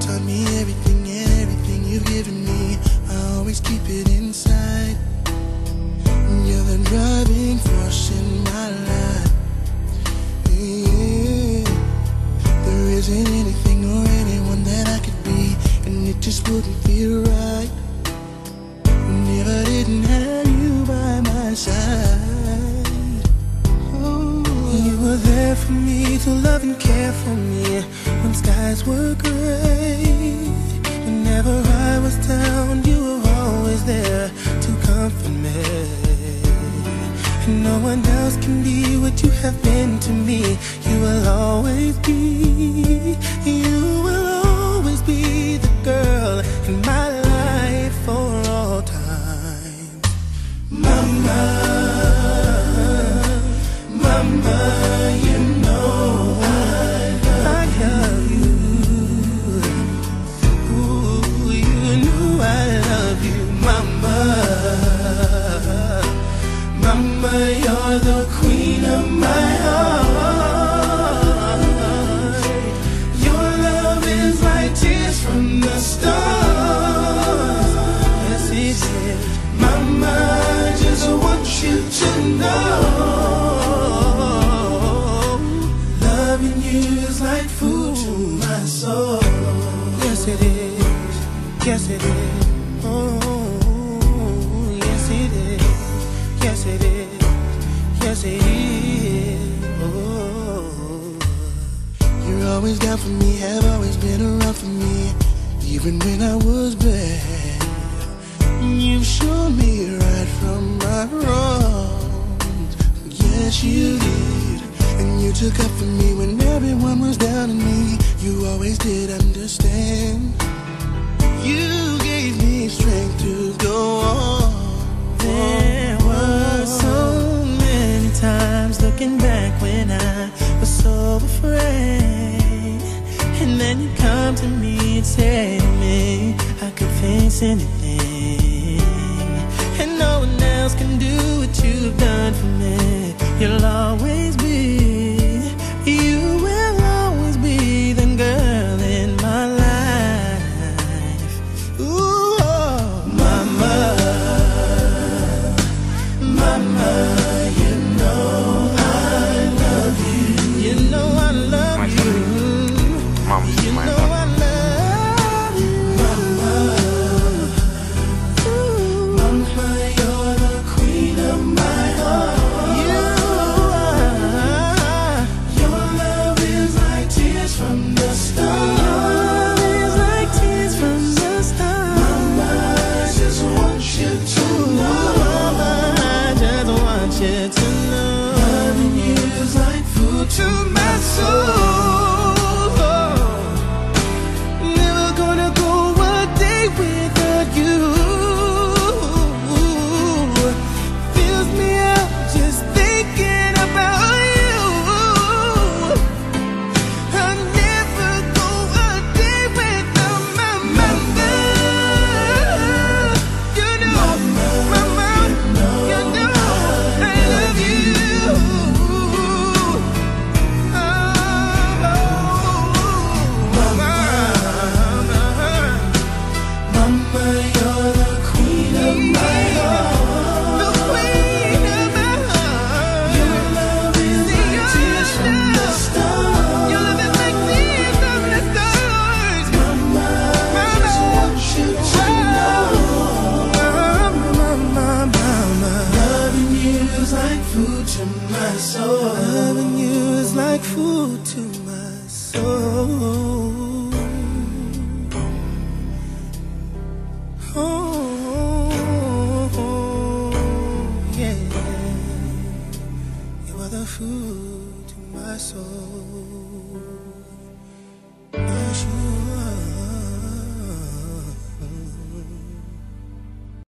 taught me everything, everything you've given me. I always keep it inside. You're the driving force in my life. Yeah. There isn't anything or anyone that I could be, and it just wouldn't feel right. Never didn't have you by my side. There for me to love and care for me when skies were gray. Whenever I was down, you were always there to comfort me. And no one else can be what you have been to me. You will always be, you're the queen of my heart. Your love is like tears from the stars. Mama, I just want you to know. Loving you is like food to my soul. Yes, it is. Yes, it is. Oh, always down for me, have always been around for me, even when I was bad. You showed me right from my wrongs. Yes, you did. And you took up for me when everyone was down on me. You always did understand. You gave me strength to go on. There were so many times looking back when I was so afraid. And then you come to me and say to me, I could face anything. To my my soul. Loving you is like food to my soul. Oh, yeah. You are the food to my soul.